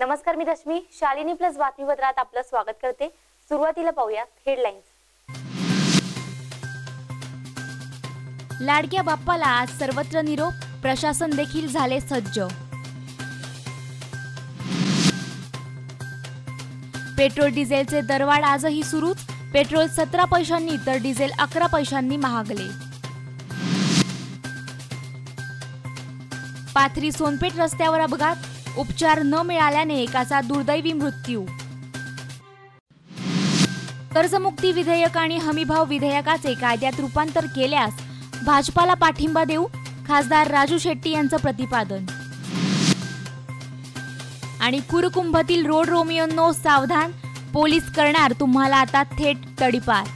नमस्कार मी रश्मी. शालिनी प्लस बातमीपत्रात आपलं स्वागत करते. सुरुवातीला पाहूया हेडलाईन्स. लाडक्या बाप्पाला आज सर्वत्र निरोप प्रशासन देखील झाले सज्ज. पेट्रोल डिझेलचे दरवाढ आजही सुरूच. पेट्रोल सतरा पैशांनी तर डिझेल अकरा पैशांनी महागले. पाथरी सोनपेठ रस्त्यावर अपघात. उपचार न मिळाल्याने एकाचा दुर्दैवी मृत्यू. कर्जमुक्ती विधेयक आणि हमीभाव विधेयकाचे कायद्यात रूपांतर केल्यास भाजपाला पाठिंबा देऊ खासदार राजू शेट्टी यांचं प्रतिपादन. आणि कुरकुंभातील रोड रोमियोंनो सावधान पोलीस करणार तुम्हाला आता थेट तडीपार.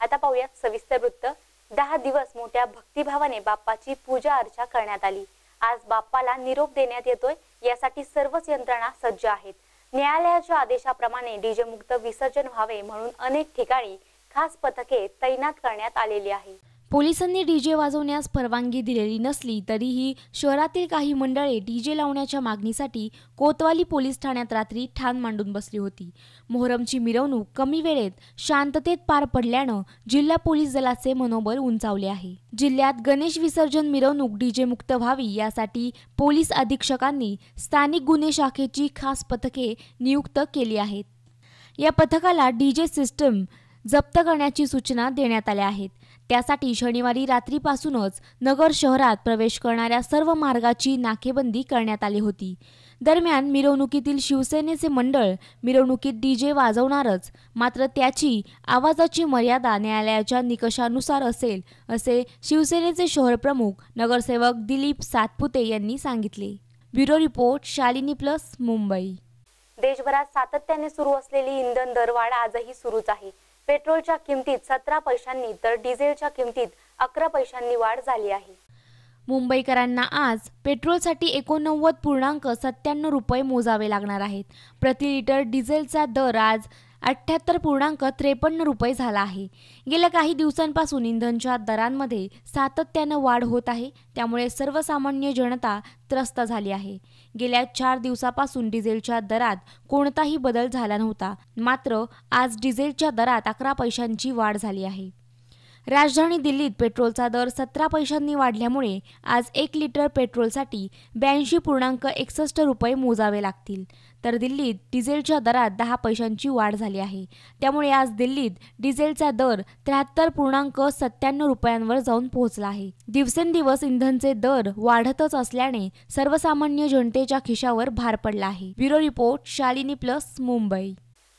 आता पाहूयात सविस्तर वृत्त. दहा दिवस मोठ्या भक्तिभावाने बाप्पाची पूजा अर्चा करण्यात आली. आज बाप्पाला निरोप देण्यात येतोय यासाठी सर्वच यंत्रणा सज्ज आहेत. न्यायालयाच्या आदेशाप्रमाणे डीजे मुक्त विसर्जन व्हावे म्हणून अनेक ठिकाणी खास पथके तैनात करण्यात आलेली आहे. पोलिसांनी डीजे वाजवण्यास परवानगी दिलेली नसली तरीही शहरातील काही मंडळे डीजे लावण्याच्या मागणीसाठी कोतवाली पोलीस ठाण्यात रात्री ठाण मांडून बसली होती. मोहरमची मिरवणूक कमी वेळेत शांततेत पार पडल्यानं जिल्हा पोलीस दलाचे मनोबल उंचावले आहे. जिल्ह्यात गणेश विसर्जन मिरवणूक डीजे मुक्त व्हावी यासाठी पोलीस अधीक्षकांनी स्थानिक गुन्हे शाखेची खास पथके नियुक्त केली आहेत. या पथकाला डीजे सिस्टम जप्त करण्याची सूचना देण्यात आल्या आहेत. त्यासाठी शनिवारी रात्रीपासूनच नगर शहरात प्रवेश करणाऱ्या सर्व मार्गाची नाकेबंदी करण्यात आली होती. दरम्यान मिरवणुकीतील शिवसेनेचे मंडळ मिरवणुकीत डीजे वाजवणारच मात्र त्याची आवाजाची मर्यादा न्यायालयाच्या निकषानुसार असेल असे शिवसेनेचे शहर प्रमुख नगरसेवक दिलीप सातपुते यांनी सांगितले. Bureau report Shalini plus Mumbai. देशभरात सातत्याने सुरू असलेली इंधन दरवाढ आजही सुरूच आहे. पेट्रोलच्या किमतीत सतरा पैशांनी तर डिझेलच्या किमतीत अकरा पैशांनी वाढ झाली आहे. मुंबईकरांना आज पेट्रोलसाठी एकोणनव्वद पूर्णांक सत्त्याण्णव रुपये मोजावे लागणार आहेत. प्रति लिटर डिझेलचा दर आज अठ्ठ्याहत्तर पूर्णांक त्रेपन्न रुपये झाला आहे. गेल्या काही दिवसांपासून इंधनच्या दरांमध्ये सातत्यानं वाढ होत आहे त्यामुळे सर्वसामान्य जनता त्रस्त झाली आहे. गेल्या चार दिवसापासून डिझेलच्या दरात कोणताही बदल झाला नव्हता. मात्र आज डिझेलच्या दरात अकरा पैशांची वाढ झाली आहे. राजधानी दिल्लीत पेट्रोलचा दर सतरा पैशांनी वाढल्यामुळे आज एक लिटर पेट्रोलसाठी ब्याऐंशी पूर्णांक एकसष्ट रुपये मोजावे लागतील. तर दिल्लीत डिझेलच्या दरात दहा पैशांची वाढ झाली आहे. त्यामुळे आज दिल्लीत डिझेलचा दर त्र्याहत्तर पूर्णांक सत्त्याण्णव रुपयांवर जाऊन पोहोचला आहे. दिवसेंदिवस इंधनचे दर वाढतच असल्याने सर्वसामान्य जनतेच्या खिशावर भार पडला आहे. Bureau report Shalini plus Mumbai.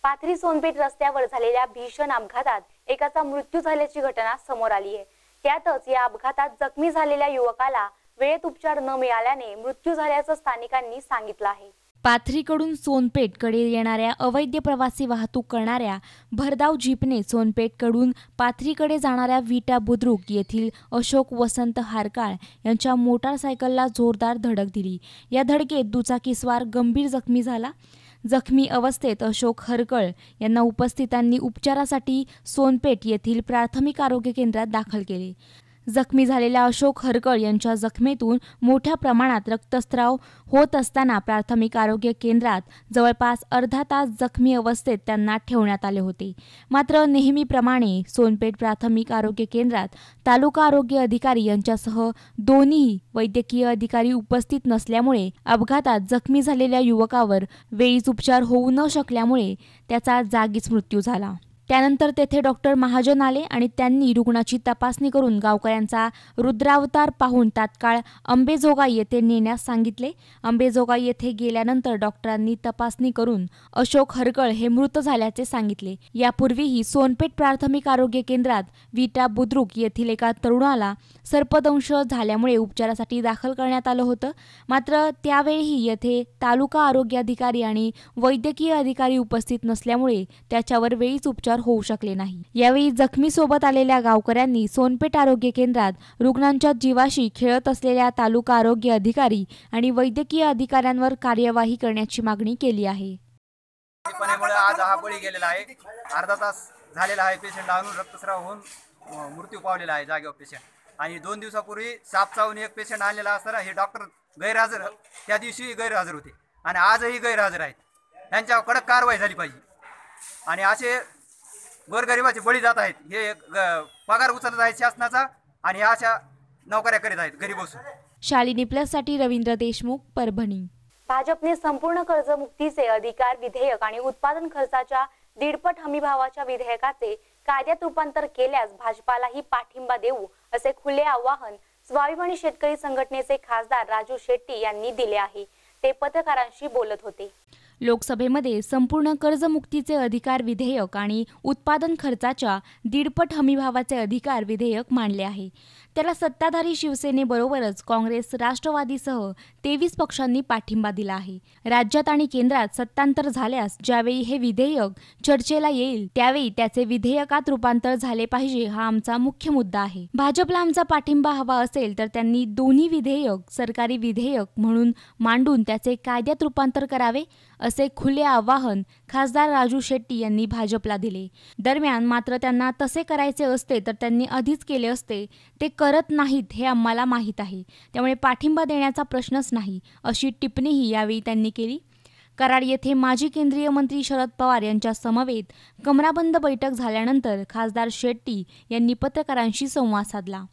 Pathri Sonpeth रस्त्यावर झालेल्या भीषण अपघातात एकाचा मृत्यू झाल्याची घटना समोर आली आहे. त्यातच या अपघातात जखमी झालेल्या युवकाला वेळेत उपचार न मिळाल्याने मृत्यू झाल्याचं स्थानिकांनी सांगितलं आहे. पाथरीकडून सोनपेठकडे येणाऱ्या अवैध प्रवासी वाहतूक करणाऱ्या भरधाव जीपने सोनपेठकडून पाथरीकडे जाणाऱ्या विटा बुद्रुक येथील अशोक वसंत हारकाळ यांच्या मोटारसायकलला जोरदार धडक दिली. या धडकेत दुचाकीस्वार गंभीर जखमी झाला. जखमी अवस्थेत अशोक हरकळ यांना उपस्थितांनी उपचारासाठी सोनपेठ येथील प्राथमिक आरोग्य केंद्रात दाखल केले. जखमी झालेल्या अशोक हरकळ यांच्या जखमेतून मोठ्या प्रमाणात रक्तस्राव होत असताना प्राथमिक आरोग्य केंद्रात जवळपास अर्धा तास जखमी अवस्थेत त्यांना ठेवण्यात आले होते. मात्र नेहमीप्रमाणे सोनपेठ प्राथमिक आरोग्य केंद्रात तालुका आरोग्य अधिकारी यांच्यासह दोन्ही वैद्यकीय अधिकारी उपस्थित नसल्यामुळे अपघातात जखमी झालेल्या युवकावर वेळीच उपचार होऊ न शकल्यामुळे त्याचा जागीच मृत्यू झाला. त्यानंतर तेथे डॉक्टर महाजन आले आणि त्यांनी रुग्णाची तपासणी करून गावकऱ्यांचा रुद्रावतार पाहून तात्काळ अंबेजोगाई येथे नेण्यास सांगितले. अंबेजोगाई येथे गेल्यानंतर डॉक्टरांनी तपासणी करून अशोक हरकळ हे मृत झाल्याचे सांगितले. यापूर्वीही सोनपेठ प्राथमिक आरोग्य केंद्रात विटा बुद्रुक येथील एका तरुणाला सर्पदंश झाल्यामुळे उपचारासाठी दाखल करण्यात आलं होतं. मात्र त्यावेळीही येथे तालुका आरोग्य अधिकारी आणि वैद्यकीय अधिकारी उपस्थित नसल्यामुळे त्याच्यावर वेळीच उपचार उपचार होऊ शकले नाही. यावेळी जखमी सोबत आलेल्या गावकऱ्यांनी सोनपेठ आरोग्य केंद्रात रुग्णांच्या जीवाशी खेळत असलेल्या तालुका आरोग्य अधिकारी आणि वैद्यकीय अधिकाऱ्यांवर कार्यवाही करण्याची मागणी केली आहे. आज हा बळी गेलेला आहे. अर्धा तास झालेला आहे पेशंट आणून रक्तस्राव होऊन मृत्यू पावलेला आहे जागेवर पेशंट आणि दोन दिवसापूर्वी साप चावून एक पेशंट आणलेला असताना हे डॉक्टर गैरहजर त्या दिवशी गैरहजर होते. आणि आजही गैरहजर आहेत. त्यांच्यावर कडक कारवाई झाली पाहिजे. आणि असे गोरगरिबाचे बळी जात आहेत. हे पगार उचलत आहेत शासनाचा आणि ह्या अशा नोकऱ्या करीत आहेत घरी बसून. शालिनी प्लससाठी रवींद्र देशमुख परभणी. भाजपने संपूर्ण कर्जमुक्तीचे अधिकार विधेयक आणि उत्पादन खर्चाच्या दीडपट हमीभावाच्या विधेयकाचे कायद्यात रूपांतर केल्यास भाजपालाही पाठिंबा देऊ असे खुले आवाहन स्वाभिमानी शेतकरी संघटनेचे खासदार राजू शेट्टी यांनी दिले आहे. ते पत्रकारांशी बोलत होते. लोकसभेमध्ये संपूर्ण कर्जमुक्तीचे अधिकार विधेयक आणि उत्पादन खर्चाच्या दीडपट हमीभावाचे अधिकार विधेयक मांडले आहे. त्याला सत्ताधारी शिवसेनेबरोबरच काँग्रेस राष्ट्रवादीसह तेवीस पक्षांनी पाठिंबा दिला आहे. राज्यात आणि केंद्रात सत्तांतर झाल्यास ज्यावेळी हे विधेयक चर्चेला येईल त्यावेळी त्याचे विधेयकात रूपांतर झाले पाहिजे हा आमचा मुख्य मुद्दा आहे. भाजपला आमचा पाठिंबा हवा असेल तर त्यांनी दोन्ही विधेयक सरकारी विधेयक म्हणून मांडून त्याचे कायद्यात रूपांतर करावे असे खुले आवाहन खासदार राजू शेट्टी यांनी भाजपला दिले. दरम्यान मात्र त्यांना तसे करायचे असते तर त्यांनी आधीच केले असते ते करत नाहीत हे आम्हाला माहीत आहे. त्यामुळे पाठिंबा देण्याचा प्रश्नच नाही अशी टिप्पणीही यावेळी त्यांनी केली. कराड येथे माजी केंद्रीय मंत्री शरद पवार यांच्या समवेत कमराबंद बैठक झाल्यानंतर खासदार शेट्टी यांनी पत्रकारांशी संवाद साधला.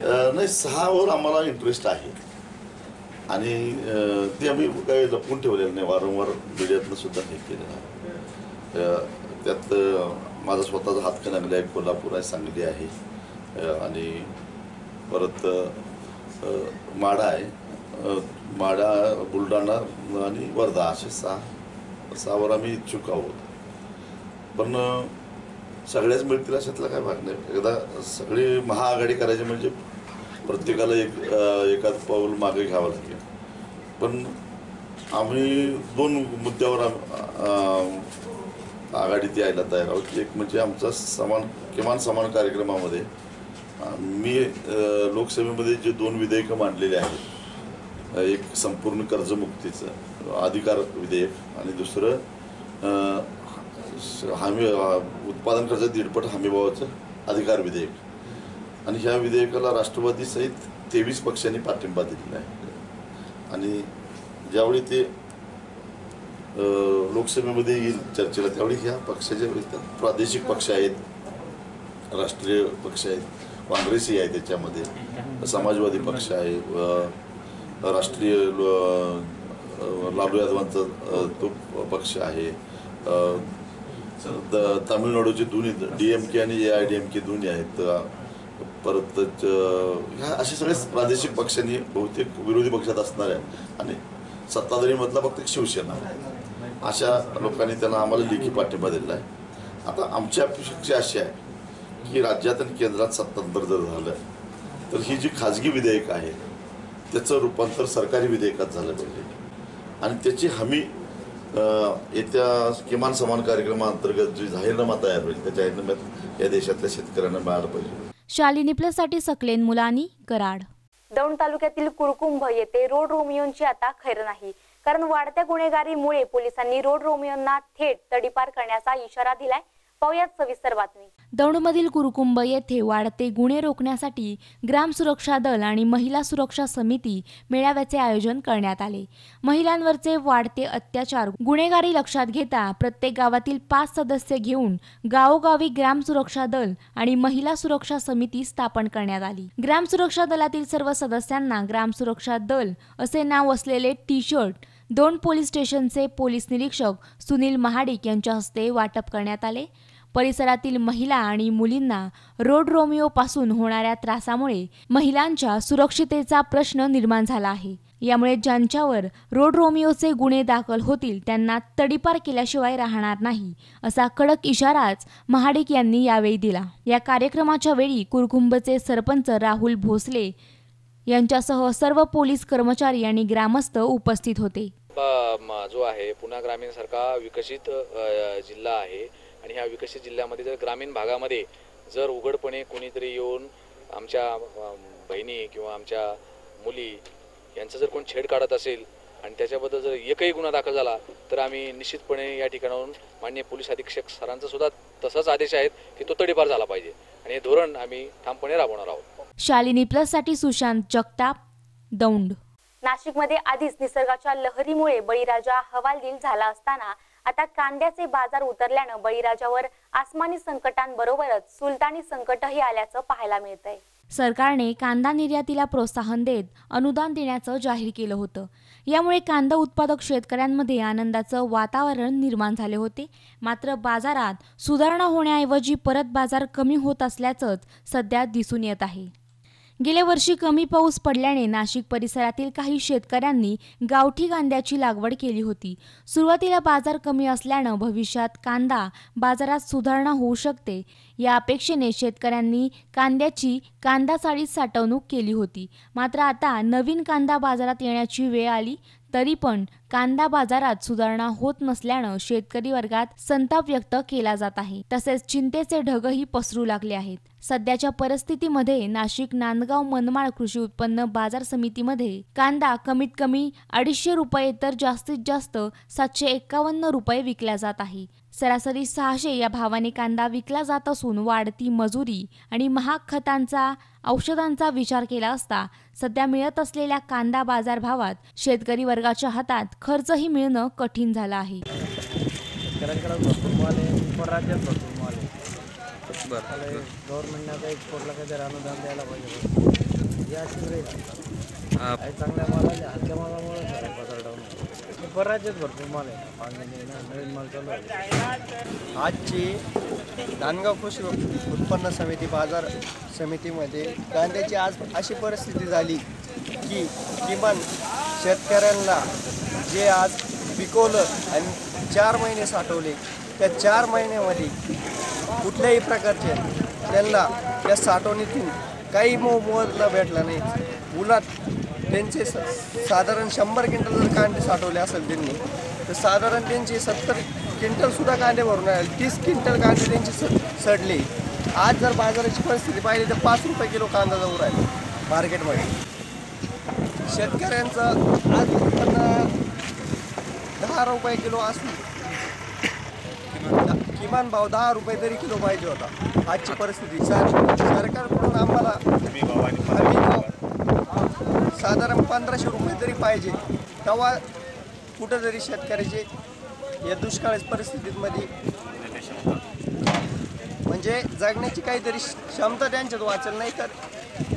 नाही सहावर आम्हाला इंटरेस्ट आहे. आणि ते आम्ही काही लपवून ठेवलेलं नाही वारंवार मीडियातनं सुद्धा हे केलेलं आहे. त्यात माझा स्वतःचा हातकणंगले आहे कोल्हापूर आहे सांगली आहे. आणि परत माडा आहे. माडा बुलढाणा आणि वर्धा असे सहा सहावर आम्ही इच्छुक आहोत. पण सगळ्याच मिळतील अशातला काय भाग नाही. एकदा सगळी महाआघाडी करायची म्हणजे प्रत्येकाला एक एकाच पाऊल मागे घ्यावं लागेल. पण आम्ही दोन मुद्द्यावर आघाडीत यायला तयार आहोत. एक म्हणजे आमचा समान किमान समान कार्यक्रमामध्ये मी लोकसभेमध्ये जे दोन विधेयकं मांडलेले आहेत एक संपूर्ण कर्जमुक्तीचं अधिकार विधेयक आणि दुसरं हमी उत्पादन खर्च दीडपट हमीभावाचं अधिकार विधेयक. आणि ह्या विधेयकाला राष्ट्रवादीसहित तेवीस पक्षांनी पाठिंबा दिलेला आहे. आणि ज्यावेळी ते लोकसभेमध्ये येईल चर्चेला त्यावेळी ह्या पक्षाच्या प्रादेशिक पक्ष आहेत राष्ट्रीय पक्ष आहेत काँग्रेसही आहे त्याच्यामध्ये. समाजवादी पक्ष आहे. राष्ट्रीय लालू यादवांचा तो पक्ष आहे. अ, तामिळनाडूचे दोन्ही डी एम के आणि A I D M K दोन्ही आहेत. परत च- ह्या असे सगळे प्रादेशिक पक्षांनी बहुतेक विरोधी पक्षात असणाऱ्या आणि सत्ताधारीमधला फक्त शिवसेना. अशा लोकांनी त्यांना आम्हाला लेखी पाठिंबा दिलेला आहे. आता आमची अपेक्षा अशी आहे की राज्यात आणि केंद्रात सत्तांतर जर झालं तर ही जी खाजगी विधेयकं आहेत त्याचं रूपांतर सरकारी विधेयकात झालं पाहिजे. आणि त्याची हमी येत्या किमान समान कार्यक्रमाअंतर्गत जी जाहीरनामा तयार होईल त्या जाहीरनाम्यात या देशातल्या शेतकऱ्यांना मिळालं पाहिजे. शालिनी प्लससाठी सकलेन मुलानी कराड. दौंड तालुक्यातील कुरकुंभ येथे रोड रोमियोंची आता खैर नाही. कारण वाढत्या गुन्हेगारीमुळे पोलिसांनी रोड रोमियोंना थेट तडीपार करण्याचा इशारा दिलाय. पाहुयात सविस्तर बातमी. दौंडमधील कुरुकुंब येथे वाढते गुन्हे रोखण्यासाठी ग्राम सुरक्षा दल आणि महिला सुरक्षा समिती मेळाव्याचे आयोजन करण्यात आले. महिलांवरचे वाढते अत्याचार गुन्हेगारी लक्षात घेता प्रत्येक गावातील पाच सदस्य घेऊन गावोगावी ग्राम सुरक्षा दल आणि महिला सुरक्षा समिती स्थापन करण्यात आली. ग्राम सुरक्षा दलातील सर्व सदस्यांना ग्राम सुरक्षा दल असे नाव असलेले टी शर्ट दोन पोलीस स्टेशनचे पोलीस निरीक्षक सुनील महाडिक यांच्या हस्ते वाटप करण्यात आले. परिसरातील महिला आणि मुलींना रोड रोमिओ पासून होणाऱ्या त्रासामुळे महिलांच्या सुरक्षितेचा प्रश्न निर्माण झाला आहे. यामुळे ज्यांच्यावर रोड रोमिओचे गुन्हे दाखल होतील त्यांना तडीपार केल्याशिवाय राहणार नाही असा कडक इशाराच महाडिक यांनी यावेळी दिला. या कार्यक्रमाच्या वेळी कुरकुंबचे सरपंच राहुल भोसले यांच्यासह सर्व पोलीस कर्मचारी आणि ग्रामस्थ उपस्थित होते. जो आहे पुणे ग्रामीणसारखा विकसित जिल्हा आहे. आणि ह्या विकसित जिल्ह्यामध्ये जर ग्रामीण भागामध्ये जर उघडपणे कोणीतरी येऊन आमच्या बहिणी किंवा आमच्या मुली यांचं जर कोण छेड काढत असेल आणि त्याच्याबद्दल जर एकही गुन्हा दाखल झाला तर आम्ही निश्चितपणे या ठिकाणाहून मान्य पोलीस अधीक्षक सरांचा सुद्धा तसाच आदेश आहेत की तो तडीपार झाला पाहिजे. आणि हे धोरण आम्ही ठामपणे राबवणार आहोत. शालिनी प्लससाठी सुशांत जगताप दौंड. नाशिकमध्ये आधीच निसर्गाच्या लहरीमुळे बळीराजा हवालदिल झाला असताना आता कांद्याचे बाजार उतरल्यानं बळीराजावर आसमानी संकटांबरोबरच सुलतानी संकटही आल्याचं पाहायला मिळतंय. सरकारने कांदा निर्यातीला प्रोत्साहन देत अनुदान देण्याचं जाहीर केलं होतं. यामुळे कांदा उत्पादक शेतकऱ्यांमध्ये आनंदाचं वातावरण निर्माण झाले होते. मात्र बाजारात सुधारणा होण्याऐवजी परत बाजार कमी होत असल्याचंच सध्या दिसून येत आहे. गेल्या वर्षी कमी पाऊस पडल्याने नाशिक परिसरातील काही शेतकऱ्यांनी गावठी कांद्याची लागवड केली होती. सुरुवातीला बाजार कमी असल्यानं भविष्यात कांदा बाजारात सुधारणा होऊ शकते. या अपेक्षेने शेतकऱ्यांनी कांद्याची कांदा साडीत साठवणूक केली होती. मात्र आता नवीन कांदा बाजारात येण्याची वेळ आली. तरी पण कांदा बाजारात सुधारणा होत नसल्यानं शेतकरी वर्गात संताप व्यक्त केला जात आहे. तसेच चिंतेचे ढगही पसरू लागले आहेत. सध्याच्या परिस्थितीमध्ये नाशिक नांदगाव मनमाड कृषी उत्पन्न बाजार समितीमध्ये कांदा कमीत कमी अडीचशे रुपये तर जास्तीत जास्त सातशे एक्कावन्न रुपये विकला जात आहे. सरासरी सहाशे या भावाने कांदा विकला जात असून वाढती मजुरी आणि महाग खतांचा औषधांचा विचार केला असता सध्या मिळत असलेल्या कांदा बाजार भावात शेतकरी वर्गाच्या हातात खर्चही मिळणं कठीण झालं आहे. गव्हर्नमेंटने एक्सपोर्टला काहीतरी अनुदान द्यायला पाहिजे या चांगल्या मालाचे हलक्या मालामुळे सगळं बाजार भरपूर माल आहे. पाणी नवीन माल चालू आहे. आजची नांदगाव कृषी उत्पन्न समिती बाजार समितीमध्ये कांद्याची आज अशी परिस्थिती झाली की किमान शेतकऱ्यांना जे आज पिकवलं आणि चार महिने साठवले त्या चार महिन्यामध्ये कुठल्याही प्रकारचे त्यांना त्या साठवणीतून काही मोबदला भेटला नाही. उलट त्यांचे स साधारण शंभर क्विंटल जर कांदे साठवले असेल त्यांनी तर साधारण त्यांचे सत्तर क्विंटलसुद्धा कांदे भरून आले. तीस क्विंटल कांदे त्यांचे स सडले. आज जर बाजाराची परिस्थिती पाहिली तर पाच रुपये किलो कांदा जाऊ राहिला मार्केटमध्ये. शेतकऱ्यांचं आज उत्पन्न दहा रुपये किलो असून किमान भाव दहा रुपये तरी किलो पाहिजे होता. आजची परिस्थिती. सर सरकारकडून आम्हाला हमी भाव साधारण पंधराशे रुपये तरी पाहिजे तेव्हा कुठं जरी शेतकऱ्याचे या दुष्काळ परिस्थितीमध्ये म्हणजे जगण्याची काहीतरी क्षमता त्यांच्यात वाचेल नाही तर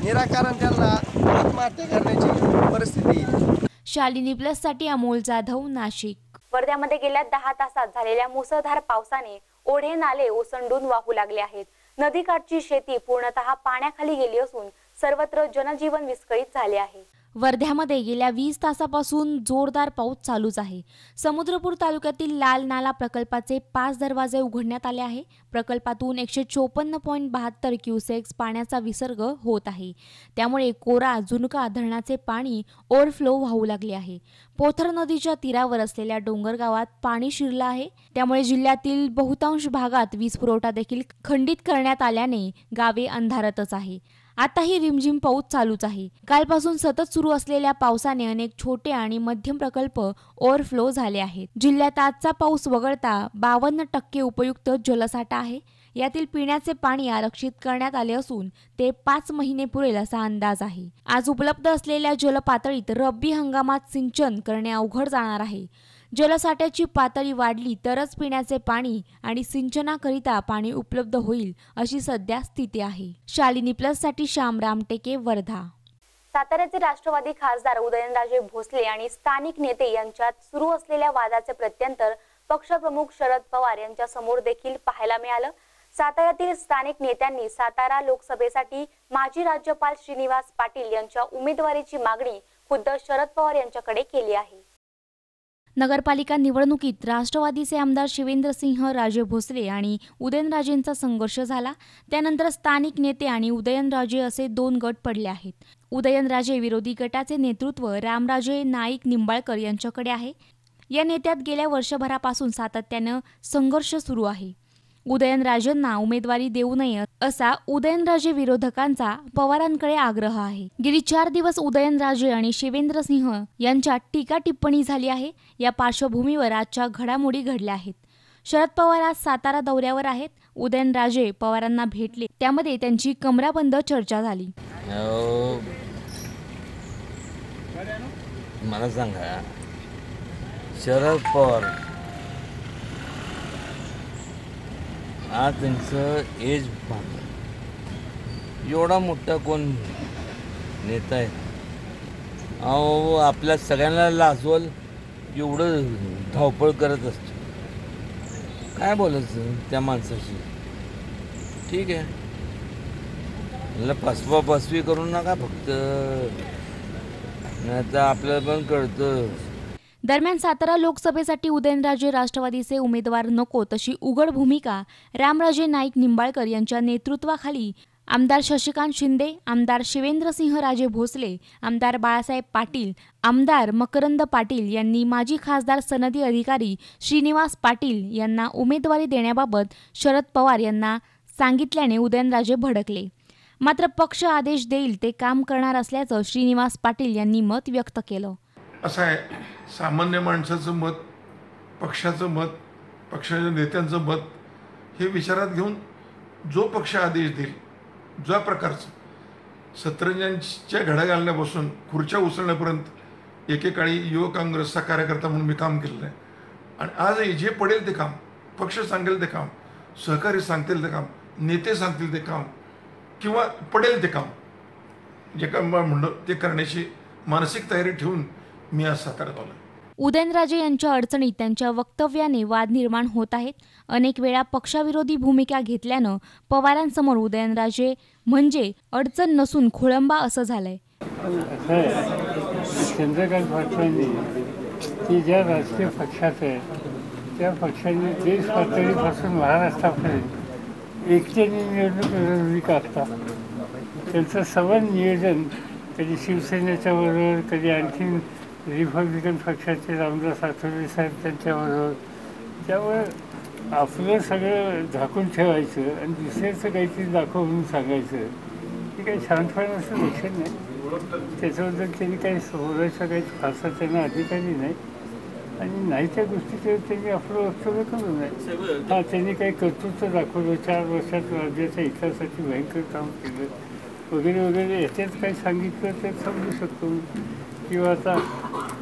निराकरण त्यांना आत्महत्या करण्याची परिस्थिती येईल. शालिनी प्लससाठी अमोल जाधव नाशिक. वर्ध्यामध्ये गेल्या दहा तासात झालेल्या मुसळधार पावसाने ओढे नाले ओसंडून वाहू लागले आहेत. नदीकाठची शेती पूर्णतः पाण्याखाली गेली असून सर्वत्र जनजीवन विस्कळीत झाले आहे. वर्ध्यामध्ये गेल्या वीस तासापासून जोरदार पाऊस चालूच आहे. समुद्रपूर तालुक्यातील लाल नाला प्रकल्पाचे पाच दरवाजे उघडण्यात आले आहे. प्रकल्पातून एकशे चोपन्न पॉईंट बहात्तर क्युसेक्स पाण्याचा विसर्ग होत आहे. त्यामुळे कोरा जुनका धरणाचे पाणी ओव्हरफ्लो वाहू लागले आहे. पोथर नदीच्या तीरावर असलेल्या डोंगर गावात पाणी शिरलं आहे. त्यामुळे जिल्ह्यातील बहुतांश भागात वीज पुरवठा देखील खंडित करण्यात आल्याने गावे अंधारातच आहे. आताही रिमझिम पाऊस चालूच आहे. कालपासून सतत सुरू असलेल्या पावसाने अनेक छोटे आणि मध्यम प्रकल्प ओव्हरफ्लो झाले आहेत. जिल्ह्यात आजचा पाऊस वगळता बावन्न टक्के उपयुक्त जलसाठा आहे. यातील पिण्याचे पाणी आरक्षित करण्यात आले असून ते पाच महिने पुरेल असा अंदाज आहे. आज उपलब्ध असलेल्या जलपातळीत रब्बी हंगामात सिंचन करणे अवघड जाणार आहे. जलसाठ्याची पातळी वाढली तरच पिण्याचे पाणी आणि सिंचनाकरिता पाणी उपलब्ध होईल अशी सध्या स्थिती आहे. शालिनी प्लससाठी श्याम रामटेके वर्धा. साताऱ्याचे राष्ट्रवादी खासदार उदयनराजे भोसले आणि स्थानिक नेते यांच्यात सुरू असलेल्या वादाचे प्रत्यंतर पक्षप्रमुख शरद पवार यांच्या समोर देखील पाहायला मिळालं. साताऱ्यातील स्थानिक नेत्यांनी सातारा लोकसभेसाठी माजी राज्यपाल श्रीनिवास पाटील यांच्या उमेदवारीची मागणी खुद्द शरद पवार यांच्याकडे केली आहे. नगरपालिका निवडणुकीत राष्ट्रवादीचे आमदार शिवेंद्रसिंह राजे भोसले आणि उदयनराजेंचा संघर्ष झाला. त्यानंतर स्थानिक नेते आणि उदयनराजे असे दोन गट पडले आहेत. उदयनराजे विरोधी गटाचे नेतृत्व रामराजे नाईक निंबाळकर यांच्याकडे आहे. या नेत्यात गेल्या वर्षभरापासून सातत्यानं संघर्ष सुरू आहे. उदयनराजेंना उमेदवारी देऊ नये असा उदयनराजे विरोधकांचा पवारांकडे आग्रह आहे. गेली चार दिवस उदयनराजे आणि शिवेंद्र सिंह यांच्यात टीका टिप्पणी झाली आहे. या पार्श्वभूमीवर आजच्या घडामोडी घडल्या आहेत. शरद पवार आज सातारा दौऱ्यावर आहेत. उदयनराजे पवारांना भेटले. त्यामध्ये त्यांची कमराबंद चर्चा झाली. मला सांगा शरद पवार आज त्यांचं एज एवढा मोठा कोण नेता आहे? अहो आपल्या सगळ्यांना लाजवल एवढं धावपळ करत असतो. काय बोलायचं त्या माणसाशी? ठीक आहे. मला फसवा फसवी करू नका फक्त. नाही तर आपल्याला पण कळतं. दरम्यान सातारा लोकसभेसाठी उदयनराजे राष्ट्रवादीचे उमेदवार नको तशी उघड भूमिका रामराजे नाईक निंबाळकर यांच्या नेतृत्वाखाली आमदार शशिकांत शिंदे आमदार शिवेंद्रसिंहराजे भोसले आमदार बाळासाहेब पाटील आमदार मकरंद पाटील यांनी माजी खासदार सनदी अधिकारी श्रीनिवास पाटील यांना उमेदवारी देण्याबाबत शरद पवार यांना सांगितल्याने उदयनराजे भडकले. मात्र पक्ष आदेश देईल ते काम करणार असल्याचं श्रीनिवास पाटील यांनी मत व्यक्त केलं. असं आहे सामान्य माणसाचं मत पक्षाचं मत पक्षाच्या नेत्यांचं मत हे विचारात घेऊन जो पक्ष आदेश देईल ज्या प्रकारचं सतरंजांच्या घड्या घालण्यापासून खुर्च्या उचलण्यापर्यंत एकेकाळी युवक काँग्रेसचा कार्यकर्ता म्हणून मी काम केलेलं आहे. आणि आजही जे पडेल ते काम पक्ष सांगेल ते काम सहकारी सांगतील ते काम नेते सांगतील ते काम किंवा पडेल ते काम जे काम म्हणणं ते करण्याची मानसिक तयारी ठेवून मी आज साताऱ्यात आलो. उदयनराजे यांच्या अडचणीत त्यांच्या वक्तव्याने वाद निर्माण होत आहेत. अनेक वेळा पक्षाविरोधी भूमिका घेतल्यानं पवारांसमोर उदयनराजे म्हणजे अडचण नसून खोळंबा असं झालंय. चंद्रकांत पाटलांनी की ज्या राजकीय पक्षात आहे त्या पक्षाने देश पातळीपासून महाराष्ट्रापर्यंत एकट्याने निवडणूक लढवली का असता त्यांचं सवन नियोजन कधी शिवसेनेच्या बरोबर कधी आणखीन रिपब्लिकन पक्षाचे रामदास आठवले साहेब त्यांच्याबरोबर. त्यामुळे आपलं सगळं झाकून ठेवायचं आणि दुसऱ्याचं काहीतरी दाखव म्हणून सांगायचं. की काही शहाणपणाचं लक्षण नाही. त्याच्याबद्दल त्यांनी काही बोलायचा काही फारसा त्यांना अधिकारी नाही. आणि नाही त्या गोष्टीचं त्यांनी आपलं वक्तव्य करू नये हा त्यांनी काही कर्तृत्व दाखवलं. चार वर्षात राज्याच्या हितासाठी भयंकर काम केलं. वगैरे वगैरे याच्यात काही सांगितलं तर समजू शकतो. किंवा आता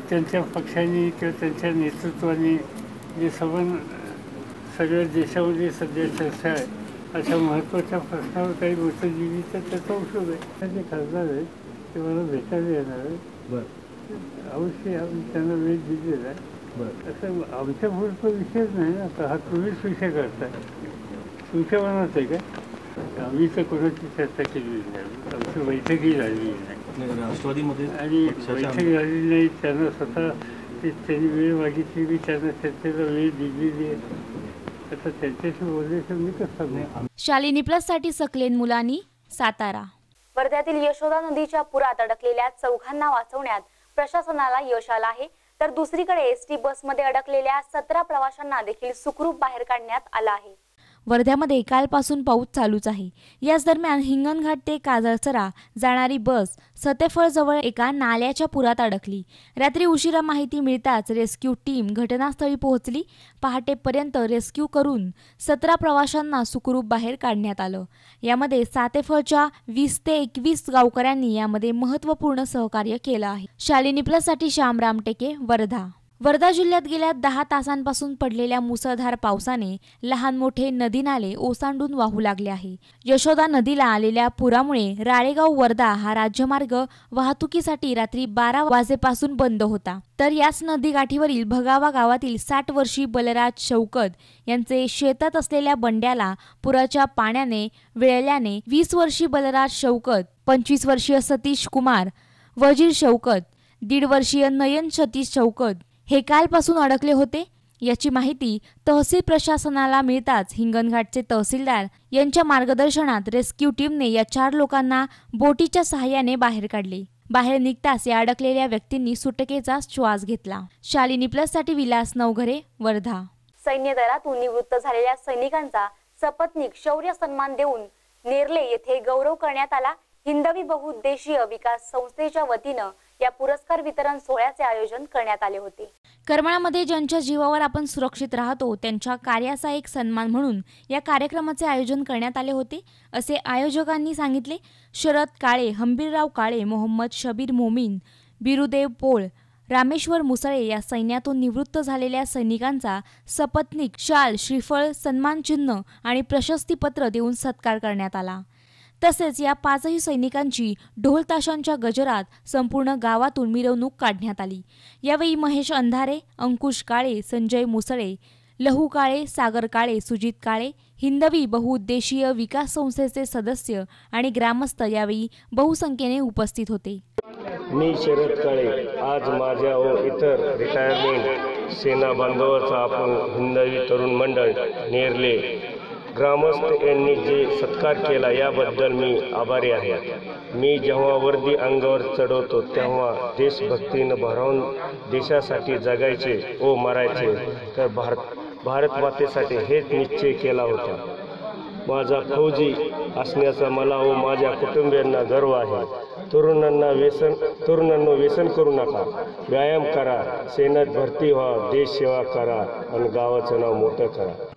त्यांच्या पक्षाने किंवा त्यांच्या नेतृत्वाने जे सबन सगळ्या देशामध्ये सध्या चर्चा आहे अशा महत्त्वाच्या प्रश्नावर काही मतं दिली तर त्याचा उपयोग आहे. जे खासदार आहेत ते मला भेटायला येणार आहे. अवश्य आम्ही त्यांना वेळ दिलेला आहे. असं आमच्या पुढचा विषयच नाही ना आता हा तुम्हीच विषय करताय तुमच्या मनात आहे का? आम्ही तर कोणाची चर्चा केलेली नाही. आमची बैठकही झालेली नाही. राष्ट्रवादीमध्ये आणि बैठक झालेली नाही त्यांना स्वतः ते- त्यांनी वेळ मागितली मी त्यांना चर्चेला वेळ दिलेली आहे आता त्यांच्याशी बोलायचं मी कसं शालिनी प्लससाठी सकलेन मुलांनी सातारा. वर्ध्यातील यशोदा नदीच्या पुरात अडकलेल्या चौघांना वाचवण्यात प्रशासनाला यश आलं आहे. तर दुसरीकडे एस टी बसमध्ये अडकलेल्या सतरा प्रवाशांना देखील सुखरूप बाहेर काढण्यात आलं आहे. वर्ध्यामध्ये कालपासून पाऊस चालूच आहे. याच दरम्यान हिंगणघाट ते काजळसरा जाणारी बस सतेफळजवळ एका नाल्याच्या पुरात अडकली. रात्री उशिरा माहिती मिळताच रेस्क्यू टीम घटनास्थळी पोहोचली. पहाटेपर्यंत रेस्क्यू करून सतरा प्रवाशांना सुखरूप बाहेर काढण्यात आलं. यामध्ये सातेफळच्या वीस ते एकवीस गावकऱ्यांनी यामध्ये महत्त्वपूर्ण सहकार्य केलं आहे. शालिनी प्लससाठी श्याम रामटेके वर्धा. वर्धा जिल्ह्यात गेल्या दहा तासांपासून पडलेल्या मुसळधार पावसाने लहान मोठे नदी नाले ओसांडून वाहू लागले आहे. यशोदा नदीला आलेल्या पुरामुळे राळेगाव वर्धा हा राज्यमार्ग वाहतुकीसाठी रात्री बारा वाजेपासून बंद होता. तर याच नदीगाठीवरील भगावा गावातील साठ वर्षी बलराज शौकत यांचे शेतात असलेल्या बंड्याला पुराच्या पाण्याने वेळल्याने वीस वर्षी बलराज शौकत पंचवीस वर्षीय सतीश कुमार वजीर शौकत दीड वर्षीय नयन सतीश शौकत हे कालपासून अडकले होते? याची माहिती तहसील प्रशासनाला मिळताच हिंगणघाटचे तहसीलदार यांच्या मार्गदर्शनात रेस्क्यू टीमने या चार लोकांना बोटीच्या सहाय्याने बाहेर काढले. बाहेर निघताच या अडकलेल्या व्यक्तींनी सुटकेचा श्वास घेतला. शालिनी प्लससाठी विलास नवघरे वर्धा. सैन्य दलातून निवृत्त झालेल्या सैनिकांचा सपत्नीक शौर्य सन्मान देऊन नेरले येथे गौरव करण्यात आला. हिंदवी बहुउद्देशीय विकास संस्थेच्या वतीनं या पुरस्कार वितरण सोहळ्याचे आयोजन करण्यात आले होते. करमाळामध्ये ज्यांच्या जीवावर आपण सुरक्षित राहतो त्यांच्या कार्याचा एक सन्मान म्हणून या कार्यक्रमाचे आयोजन करण्यात आले होते असे आयोजकांनी सांगितले. शरद काळे हंबीरराव काळे मोहम्मद शबीर मोमीन बिरुदेव पोळ रामेश्वर मुसळे या सैन्यातून निवृत्त झालेल्या सैनिकांचा सपत्निक शाल श्रीफळ सन्मानचिन्ह आणि प्रशस्तीपत्र देऊन सत्कार करण्यात आला. तसेच या पाचही सैनिकांची ढोल ताशांच्या गजरात संपूर्ण गावातून मिरवणूक काढण्यात आली. यावेळी महेश अंधारे अंकुश काळे संजय मुसळे लहू काळे सागर काळे सुजित काळे हिंदवी बहुउद्देशीय विकास संस्थेचे सदस्य आणि ग्रामस्थ यावेळी बहुसंख्येने उपस्थित होते. मी शरद काळे आज माझ्या व इतर रिटायरमेंट सेना बांधवाचा आपण हिंदवी तरुण मंडळ नेरले. ग्रामस्थ यांनी जे सत्कार केला याबद्दल मी आभारी आहे. मी जेव्हा वर्दी अंगावर चढवतो तेव्हा देशभक्तीनं भरावून देशासाठी जगायचे व मरायचे. तर भारत भारत मातेसाठी हेच निश्चय केला होता. माझा फौजी असण्याचा मला व माझ्या कुटुंबियांना गर्व आहे. तरुणांना व्यसन तरुणांना व्यसन करू नका. व्यायाम करा. सेनात भरती व्हा. देश सेवा करा. आणि गावाचं नाव मोठं करा.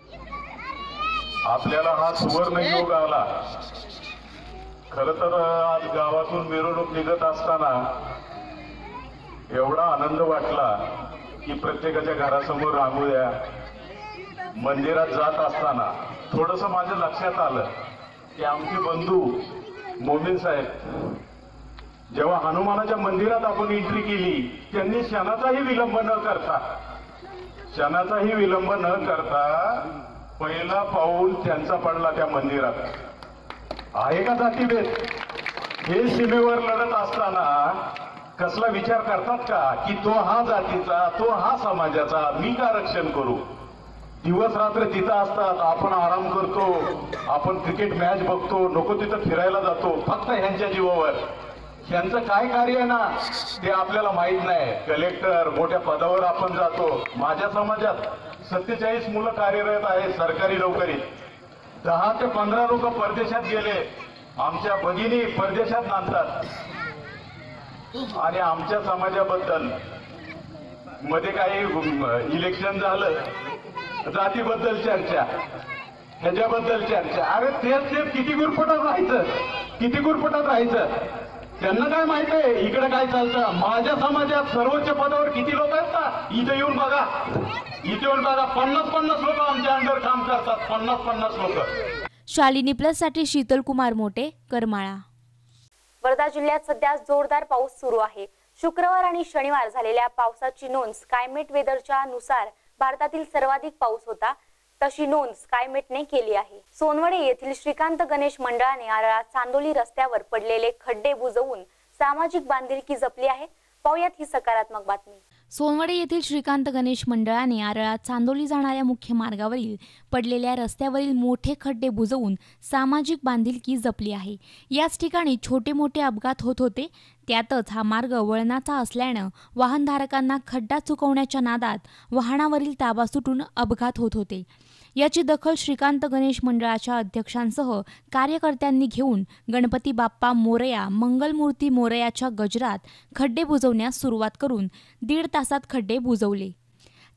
आपल्याला हा सुवर्ण योग आला. खर तर आज गावातून मिरवणूक निघत असताना एवढा आनंद वाटला की प्रत्येकाच्या घरासमोर रांगोळ्या मंदिरात जात असताना थोडस माझ्या लक्षात आलं की आमचे बंधू मोमीन साहेब जेव्हा हनुमानाच्या मंदिरात आपण एंट्री केली त्यांनी क्षणाचाही विलंब न करता क्षणाचाही विलंब न करता पहिला पाऊल त्यांचा पडला त्या मंदिरात. आहे का जातीभेद? हे सीमेवर लढत असताना कसला विचार करतात का? की तो हा जातीचा तो हा समाजाचा मी का रक्षण करू? दिवस रात्र तिथं असतात आपण आराम करतो आपण क्रिकेट मॅच बघतो नको तिथं फिरायला जातो फक्त ह्यांच्या जीवावर. ह्यांचं काय कार्य आहे ना ते आपल्याला माहीत नाही. कलेक्टर मोठ्या पदावर आपण जातो माझ्या समाजात. सत्तेचाळीस मुलं कार्यरत आहेत सरकारी नोकरीत दहा ते पंधरा लोक परदेशात गेले. आमच्या भगिनी परदेशात नांदतात. आणि आमच्या समाजाबद्दलमध्ये काही इलेक्शन झालं जातीबद्दल चर्चा ह्याच्याबद्दल चर्चा. अरे तेच तेच किती गुरफटात राहायचं? किती गुरफटात राहायचं? त्यांना काय माहीत आहे? इकडे काय चालतं? माझ्या समाजात सर्वोच्च पदावर किती लोक आहेत ना येऊन बघा. इथे बघा पन्नास पन्नास लोक आमच्या अंडर काम करतात. पन्नास पन्नास लोक. शालिनी प्लससाठी शीतल कुमार मोटे करमाळा. वर्धा जिल्ह्यात सध्या जोरदार पाऊस सुरू आहे. शुक्रवार आणि शनिवार झालेल्या पावसाची नोंद स्कायमेट वेदरच्या नुसार भारतातील सर्वाधिक पाऊस होता. तशी नोंद स्कायमेटने केली आहे. सोनवडे येथील श्रीकांत गणेश मंडळाने आरळा चांदोली रस्त्यावर पडलेले खड्डे बुजवून सामाजिक बांधिलकी जपली आहे. पाहुयात ही सकारात्मक बातमी. सोनवडे येथील श्रीकांत गणेश मंडळाने आरळात चांदोली जाणाऱ्या मुख्य मार्गावरील पडलेल्या रस्त्यावरील मोठे खड्डे बुजवून सामाजिक बांधिलकी जपली आहे. याच ठिकाणी छोटे मोठे अपघात होत होते. त्यातच हा मार्ग वळणाचा असल्यानं वाहनधारकांना खड्डा चुकवण्याच्या नादात वाहनावरील ताबा सुटून अपघात होत होते. याची दखल श्रीकांत गणेश मंडळाच्या अध्यक्षांसह कार्यकर्त्यांनी घेऊन गणपती बाप्पा मोरया मंगलमूर्ती मोरयाच्या गजरात खड्डे बुजवण्यास सुरुवात करून दीड तासात खड्डे बुजवले.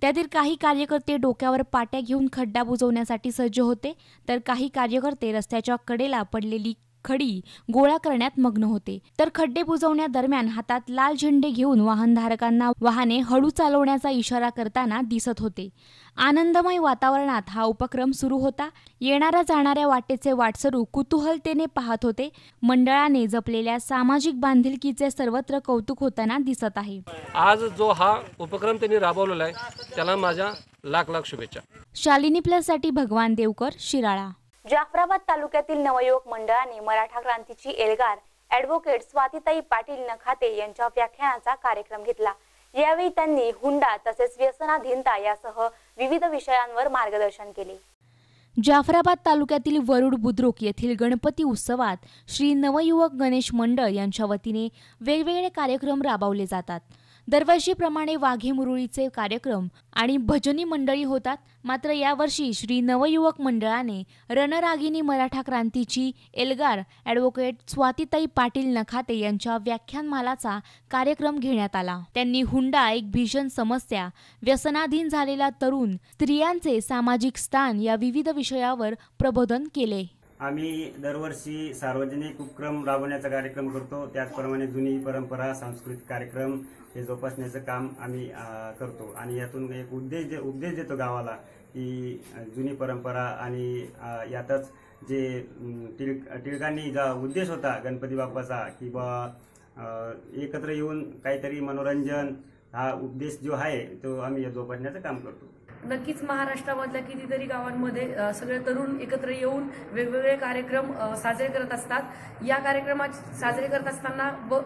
त्यातील काही कार्यकर्ते डोक्यावर पाट्या घेऊन खड्डा बुजवण्यासाठी सज्ज होते तर काही कार्यकर्ते रस्त्याच्या कडेला पडलेली खडी गोळा करण्यात मग्न होते. तर खड्डे बुजवण्यादरम्यान हातात लाल झेंडे घेऊन वाहनधारकांना वाहने हळू चालवण्याचा इशारा करताना दिसत होते. आनंदमय वातावरणात हा उपक्रम सुरू होता. येणाऱ्या जाणाऱ्या वाटेचे वाटसरू कुतूहलतेने पाहत होते. मंडळाने जपलेल्या सामाजिक बांधिलकीचे सर्वत्र कौतुक होताना दिसत आहे. आज जो हा उपक्रम त्यांनी राबवलेला आहे त्याला माझ्या लाख लाख शुभेच्छा. शालिनी प्लससाठी भगवान देवकर शिराळा. जाफराबाद तालुक्यातील नवयुवक मंडळाने मराठा क्रांतीची एल्गार ॲडव्होकेट स्वातीताई पाटील नखाते यांच्या व्याख्यानाचा कार्यक्रम घेतला. यावेळी त्यांनी हुंडा तसेच व्यसनाधीनता यासह विविध विषयांवर मार्गदर्शन केले. जाफराबाद तालुक्यातील वरुड बुद्रुक येथील गणपती उत्सवात श्री नवयुवक गणेश मंडळ यांच्या वतीने वेगवेगळे कार्यक्रम राबवले जातात. दरवर्षीप्रमाणे वाघे मुरळीचे कार्यक्रम आणि भजनी मंडळी होतात. मात्र यावर्षी श्री नवयुवक मंडळाने रणरागिनी मराठा क्रांतीची एल्गार ॲडव्होकेट स्वातीताई पाटील नखाते यांच्या व्याख्यानमालाचा कार्यक्रम घेण्यात आला. त्यांनी हुंडा एक भीषण समस्या व्यसनाधीन झालेला तरुण स्त्रियांचे सामाजिक स्थान या विविध विषयावर प्रबोधन केले. आम्ही दरवर्षी सार्वजनिक उपक्रम राबवण्याचा कार्यक्रम करतो. त्याचप्रमाणे जुनी परंपरा सांस्कृतिक कार्यक्रम हे जोपासण्याचं काम आम्ही करतो. आणि यातून एक उद्देश दे उपदेश देतो गावाला की जुनी परंपरा आणि यातच जे टिळक टिळकांनी जा उद्देश होता गणपती बाप्पाचा की बा एकत्र येऊन काहीतरी मनोरंजन हा उपदेश जो आहे तो आम्ही जोपासण्याचं काम करतो. नक्कीच महाराष्ट्रामधल्या कितीतरी गावांमध्ये सगळे तरुण एकत्र येऊन वेगवेगळे कार्यक्रम साजरे करत असतात. या कार्यक्रमात साजरे करत असताना व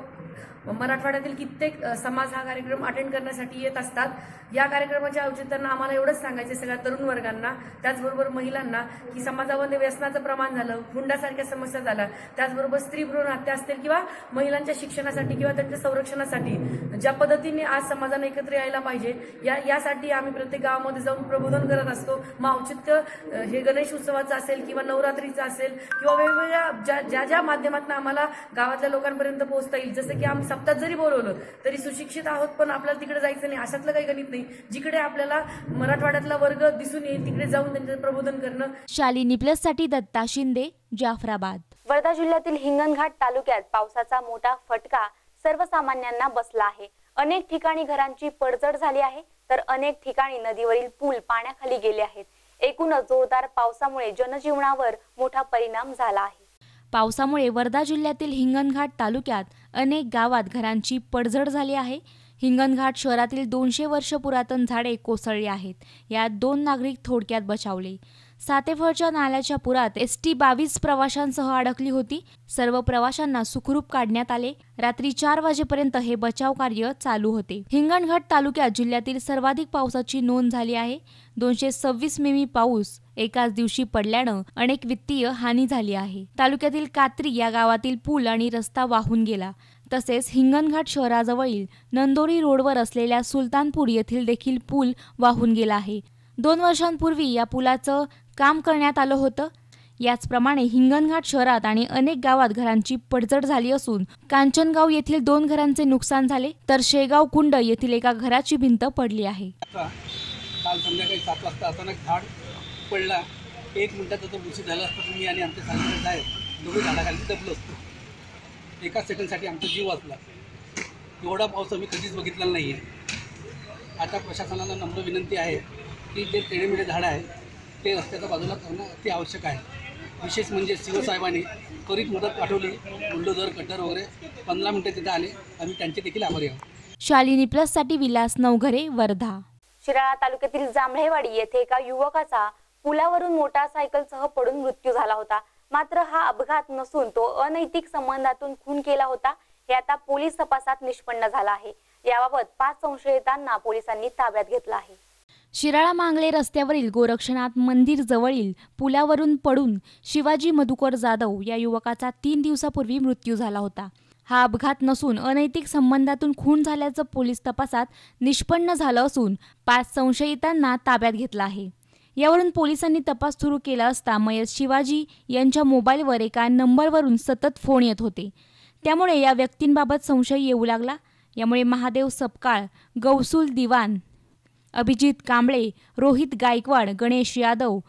मराठवाड्यातील कित्येक समाज हा कार्यक्रम अटेंड करण्यासाठी येत असतात. या कार्यक्रमाच्या औचित्यानं आम्हाला एवढंच सांगायचं सगळ्या तरुण वर्गांना त्याचबरोबर महिलांना की समाजामध्ये व्यसनाचं प्रमाण झालं हुंडासारख्या समस्या झाल्या त्याचबरोबर स्त्री भ्रूण हत्या असतील किंवा महिलांच्या शिक्षणासाठी किंवा त्यांच्या संरक्षणासाठी ज्या पद्धतीने आज समाजाने एकत्र यायला पाहिजे या यासाठी आम्ही प्रत्येक गावामध्ये जाऊन प्रबोधन करत असतो. मग औचित्य हे गणेश उत्सवाचं असेल किंवा नवरात्रीचं असेल किंवा वेगवेगळ्या ज्या ज्या ज्या माध्यमातून आम्हाला गावातल्या लोकांपर्यंत पोहोचता येईल जसं की आमचं सप्ताह जरी बोलवलं तरी सुशिक्षित आहोत पण आपल्याला तिकडे जायचं नाही. अशातलं काही गणित नाही. जिकडे आपल्याला मराठवाड्यातला वर्ग दिसून येईल तिकडे जाऊन त्यांचं प्रबोधन करणं. शालिनी प्लससाठी दत्ता शिंदे जाफराबाद. वर्धा जिल्ह्यातील हिंगणघाट तालुक्यात पावसाचा मोठा फटका सर्वसामान्यांना बसला आहे. अनेक ठिकाणी घरांची पडझड झाली आहे तर अनेक ठिकाणी नदीवरील पूल पाण्याखाली गेले आहेत. एकूणच जोरदार पावसामुळे जनजीवनावर मोठा परिणाम झाला आहे. पावसामुळे वर्धा जिल्ह्यातील हिंगणघाट तालुक्यात अनेक गावात घरांची पडझड झाली आहे. हिंगणघाट शहरातील दोनशे वर्ष पुरातन झाडे कोसळली आहेत. यात दोन नागरिक थोडक्यात बचावले. सातेफळच्या नाल्याच्या पुरात एस टी बावीस प्रवाशांसह अडकली होती. सर्व प्रवाशांना सुखरूप काढण्यात आले. रात्री चार वाजेपर्यंत हे बचाव कार्य चालू होते. हिंगणघाट तालुक्यात जिल्ह्यातील सर्वाधिक पावसाची नोंद झाली आहे. दोनशे सव्वीस मिमी पाऊस एकाच दिवशी पडल्यानं अनेक वित्तीय हानी झाली आहे. तालुक्यातील कात्री या गावातील पूल आणि रस्ता वाहून गेला. तसेच हिंगणघाट शहराजवळील नंदोरी रोडवर असलेल्या सुलतानपूर येथील देखील पूल वाहून गेला आहे. दोन वर्षांपूर्वी या पुलाचं काम करण्यात आलं होतं. याचप्रमाणे हिंगणघाट शहरात आणि अनेक गावात घरांची पडझड झाली असून कांचनगाव येथील दोन घरांचे नुकसान झाले तर शेगाव कुंड येथील एका घराची भिंत पडली आहे. काल संध्याकाळी सात वाजता अचानक झाड पडला. एक मिनिटाचा तो उशीर झाला असता तुम्ही आणि आमच्या साहेब साहेब दोघे झाडाखाली दबलो असतो. एका सेकंडसाठी आमचा जीव वाचला. एवढा पाऊस आम्ही कधीच बघितलेला नाही आहे आता प्रशासनाला नम्र विनंती आहे की जे टेढेमेढे झाडं आहे ते रस्त्याच्या बाजूला करणं अति आवश्यक आहे. विशेष म्हणजे शिवसाहेबांनी त्वरित मदत पाठवली बुलडोझर कटर वगैरे पंधरा मिनटं तिथं आले. आम्ही त्यांचे देखील आभारी आहोत. शालिनी प्लससाठी विलास नवघरे वर्धा. शिराळा तालुक्यातील जांभळेवाडी येथे एका युवकाचा पुलावरून मोटारसायकलसह पडून मृत्यू झाला होता. मात्र हा अपघात नसून तो अनैतिक संबंधातून खून केला होता. हे आता पोलीस तपासात निष्पन्न झालं आहे. याबाबत पाच संशयितांना पोलिसांनी ताब्यात घेतलं आहे. शिराळा मांगले रस्त्यावरील गोरक्षनाथ मंदिर जवळील पुलावरून पडून शिवाजी मधुकर जाधव या युवकाचा तीन दिवसापूर्वी मृत्यू झाला होता. हा अपघात नसून अनैतिक संबंधातून खून झाल्याचं पोलीस तपासात निष्पन्न झालं असून पाच संशयितांना ताब्यात घेतलं आहे. यावरून पोलिसांनी तपास सुरू केला असता मयत शिवाजी यांच्या मोबाईलवर एका नंबरवरून सतत फोन येत होते. त्यामुळे या व्यक्तींबाबत संशय येऊ लागला. यामुळे महादेव सपकाळ गौसूल दिवान अभिजित कांबळे रोहित गायकवाड गणेश यादव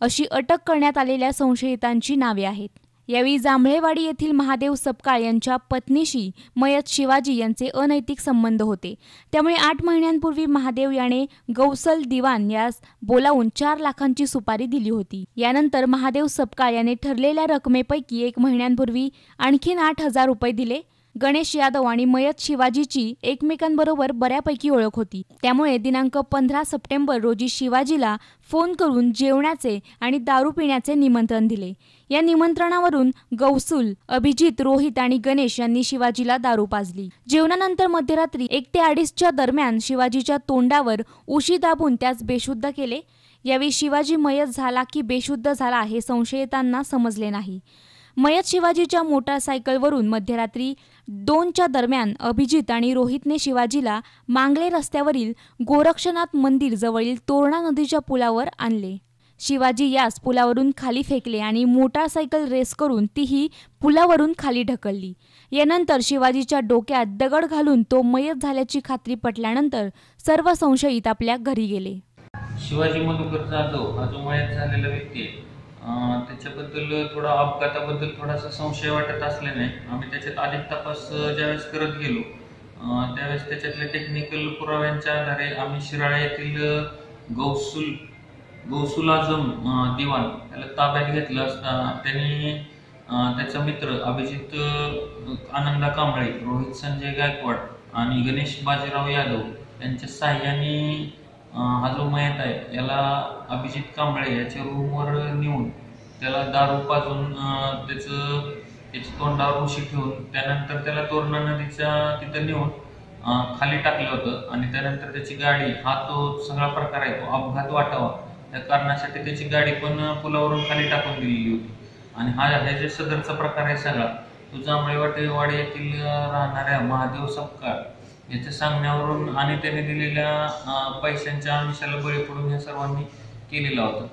अशी अटक करण्यात आलेल्या संशयितांची नावे आहेत. यावेळी जांभळेवाडी येथील महादेव सपकाळ यांच्या पत्नीशी मयत शिवाजी यांचे अनैतिक संबंध होते. त्यामुळे आठ महिन्यांपूर्वी महादेव याने गौसल दिवान यास बोलावून चार लाखांची सुपारी दिली होती. यानंतर महादेव सपकाळ याने ठरलेल्या रकमेपैकी एक महिन्यांपूर्वी आणखीन आठ हजार रुपये दिले. गणेश यादव आणि मयत शिवाजीची एकमेकांबरोबर बऱ्यापैकी ओळख होती. त्यामुळे दिनांक पंधरा सप्टेंबर रोजी शिवाजीला फोन करून जेवणाचे आणि दारू पिण्याचे निमंत्रण दिले. या निमंत्रणावरून गौसूल अभिजित रोहित आणि गणेश यांनी शिवाजीला दारू पाजली. जेवणानंतर मध्यरात्री एक ते अडीचच्या दरम्यान शिवाजीच्या तोंडावर उशी दाबून त्यास बेशुद्ध केले. यावेळी शिवाजी मयत झाला की बेशुद्ध झाला हे संशयितांना समजले नाही. मयत शिवाजीच्या मोटारसायकलवरून मध्यरात्री दोनच्या दरम्यान अभिजित आणि रोहितने शिवाजीला मांगले रस्त्यावरील गोरक्षनाथ मंदिर जवळील तोरणा नदीच्या पुलावर आणले. शिवाजी यास पुलावरून खाली फेकले आणि मोटारसायकल रेस करून तीही पुलावरून खाली ढकलली. यानंतर शिवाजीच्या डोक्यात दगड घालून तो मयत झाल्याची खात्री पटल्यानंतर सर्व संशयित आपल्या घरी गेले. शिवाजी मधुकर जाधव हा जो मयत झालेला व्यक्ती आहे त्याच्याबद्दल थोडा अपघाताबद्दल थोडासा संशय वाटत असल्याने आम्ही त्याच्यात अधिक तपास ज्यावेळेस करत गेलो त्यावेळेस त्याच्यातल्या टेक्निकल पुराव्यांच्या आधारे आम्ही शिराळा येथील गौसुल गौसुल आझम दिवाण याला ताब्यात घेतलं असता त्यांनी त्याचा मित्र अभिजित आनंदा कांबळे रोहित संजय गायकवाड आणि गणेश बाजीराव यादव यांच्या साह्याने हा जो मयत आहे याला अभिजित कांबळे याच्या रूमवर नेऊन त्याला दारू पाजून त्याचं त्याची तोंडावर उशी ठेवून त्यानंतर त्याला तोरणा नदीच्या तिथं नेऊन खाली टाकलं होतं आणि त्यानंतर त्याची गाडी हा तो सगळा प्रकार आहे तो अपघात वाटावा. त्या कारणासाठी त्याची गाडी पण पुलावरून खाली टाकून दिलेली होती. आणि हा हे जे सदरचा प्रकार आहे सगळा तो जांभळेवाटे वाडी येथील राहणाऱ्या महादेव सपकाळ याच्या सांगण्यावरून आणि त्याने दिलेल्या पैशांच्या आमिषाला बळी पडून या सर्वांनी केलेला होता.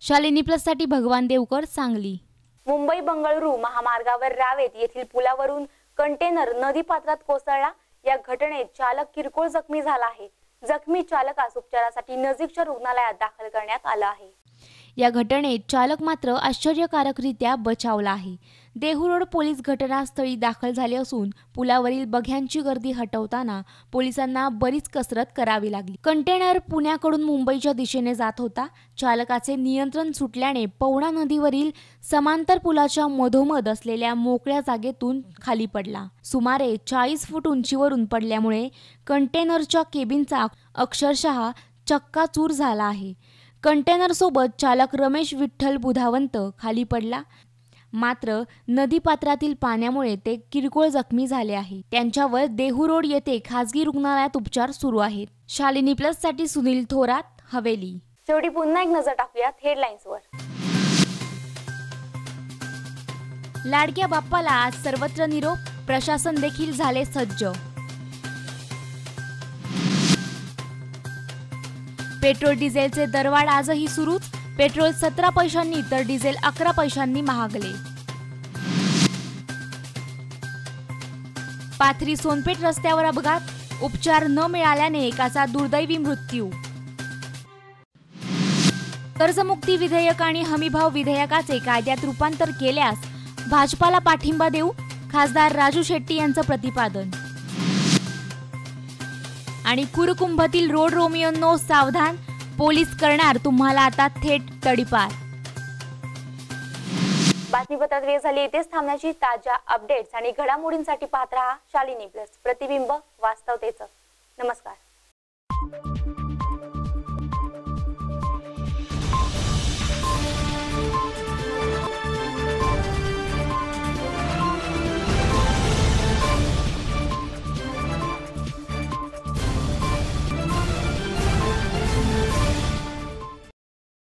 शालिनी प्लससाठी भगवान देवकर सांगली. मुंबई बंगळुरू महामार्गावर रावेत येथील पुलावरून कंटेनर नदी पात्रात कोसळला. या घटनेत चालक किरकोळ जखमी झाला आहे. जखमी चालकास उपचारासाठी नजीकच्या रुग्णालयात दाखल करण्यात आलं आहे. या घटनेत चालक मात्र आश्चर्यकारकरित्या बचावला आहे. देहूरोड पोलीस घटनास्थळी दाखल झाले असून पुलावरील बघ्यांची गर्दी हटवताना पोलिसांना बरीच कसरत करावी लागली. कंटेनर पुण्याकडून मुंबईच्या दिशेने जात होता. चालकाचे नियंत्रण सुटल्याने पवना नदीवरील समांतर पुलाच्या मधोमध असलेल्या मोकळ्या जागेतून खाली पडला. सुमारे चाळीस फूट उंचीवरून पडल्यामुळे कंटेनरच्या केबिनचा अक्षरशः चक्काचूर झाला आहे. कंटेनरसोबत चालक रमेश विठ्ठल बुधावंत खाली पडला. मात्र नदीपात्रातील पाण्यामुळे ते किरकोळ जखमी झाले आहे. त्यांच्यावर देहू रोड येथे खासगी रुग्णालयात उपचार सुरू आहेत. शालिनी प्लससाठी सुनील थोरात हवेली. शेवटी पुन्हा एक नजर टाकूयात हेडलाईन्सवर लाडक्या बाप्पाला आज सर्वत्र निरोप प्रशासन देखील झाले सज्ज. पेट्रोल डिझेलचे दरवाढ आजही सुरूच पेट्रोल सतरा पैशांनी तर डिझेल अकरा पैशांनी महागले. पाथरी सोनपेठ रस्त्यावर अपघात उपचार न मिळाल्याने एकाचा दुर्दैवी मृत्यू. कर्जमुक्ती विधेयक आणि हमीभाव विधेयकाचे कायद्यात रूपांतर केल्यास भाजपाला पाठिंबा देऊ खासदार राजू शेट्टी यांचं प्रतिपादन. आणि कुरकुंभतील रोड रोमियोंनो सावधान पोलीस करणार तुम्हाला आता थेट तडीपार. बातमीपत्रात वेळ झाली येथेच थांबण्याची ताज्या अपडेट्स आणि घडामोडींसाठी पाहत राहा शालिनी प्लस. प्रतिबिंब वास्तवतेचं. नमस्कार.